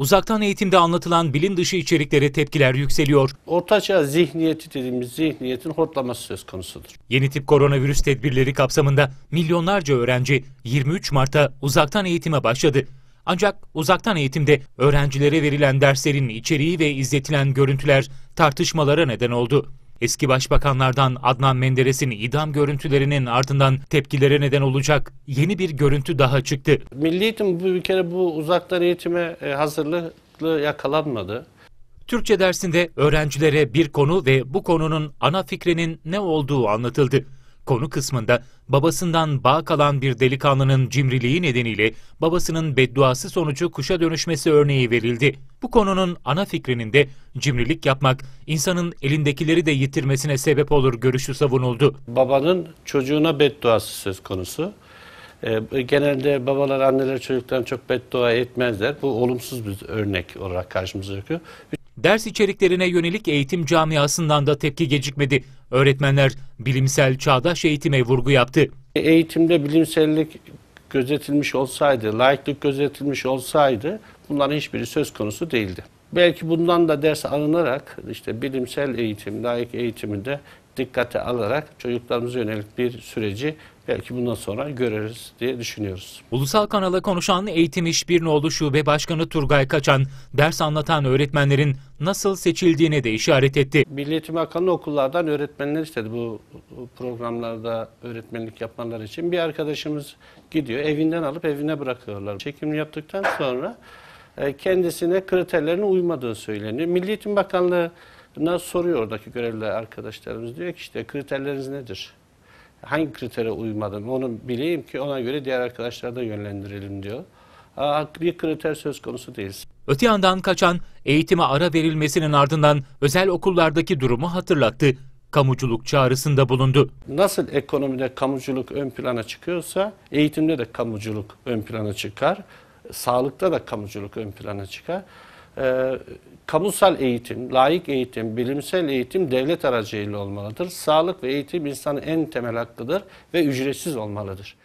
Uzaktan eğitimde anlatılan bilim dışı içeriklere tepkiler yükseliyor. Ortaçağ zihniyeti dediğimiz zihniyetin hortlaması söz konusudur. Yeni tip koronavirüs tedbirleri kapsamında milyonlarca öğrenci 23 Mart'ta uzaktan eğitime başladı. Ancak uzaktan eğitimde öğrencilere verilen derslerin içeriği ve izletilen görüntüler tartışmalara neden oldu. Eski başbakanlardan Adnan Menderes'in idam görüntülerinin ardından tepkilere neden olacak yeni bir görüntü daha çıktı. Milli eğitim bu bir kere bu uzaktan eğitime e, hazırlıklı yakalanmadı. Türkçe dersinde öğrencilere bir konu ve bu konunun ana fikrinin ne olduğu anlatıldı. Konu kısmında babasından bağ kalan bir delikanlının cimriliği nedeniyle babasının bedduası sonucu kuşa dönüşmesi örneği verildi. Bu konunun ana fikrinin de cimrilik yapmak insanın elindekileri de yitirmesine sebep olur görüşü savunuldu. Babanın çocuğuna bedduası söz konusu. E, genelde babalar, anneler çocuklarına çok beddua etmezler. Bu olumsuz bir örnek olarak karşımıza çıkıyor. Ders içeriklerine yönelik eğitim camiasından da tepki gecikmedi. Öğretmenler bilimsel çağdaş eğitime vurgu yaptı. Eğitimde bilimsellik gözetilmiş olsaydı, laiklik gözetilmiş olsaydı bunların hiçbiri söz konusu değildi. Belki bundan da ders alınarak işte bilimsel eğitim, laik eğitiminde dikkate alarak çocuklarımıza yönelik bir süreci belki bundan sonra görürüz diye düşünüyoruz. Ulusal kanala konuşan Eğitim İşbirliği Şube Başkanı Turgay Kaçan, ders anlatan öğretmenlerin nasıl seçildiğine de işaret etti. Milli Eğitim Bakanlığı okullardan öğretmenler istedi bu programlarda öğretmenlik yapmaları için. Bir arkadaşımız gidiyor, evinden alıp evine bırakıyorlar. Çekim yaptıktan sonra kendisine kriterlerine uymadığı söyleniyor. Milli Eğitim Bakanlığı'na soruyor oradaki görevli arkadaşlarımız. Diyor ki işte kriterleriniz nedir? Hangi kritere uymadım onu bileyim ki ona göre diğer arkadaşlara da yönlendirelim diyor. Bir kriter söz konusu değil. Öte yandan Kaçan, eğitime ara verilmesinin ardından özel okullardaki durumu hatırlattı. Kamuculuk çağrısında bulundu. Nasıl ekonomide kamuculuk ön plana çıkıyorsa eğitimde de kamuculuk ön plana çıkar. Sağlıkta da kamuculuk ön plana çıkar. Ee, kamusal eğitim, layık eğitim, bilimsel eğitim devlet aracıyla olmalıdır. Sağlık ve eğitim insanın en temel hakkıdır ve ücretsiz olmalıdır.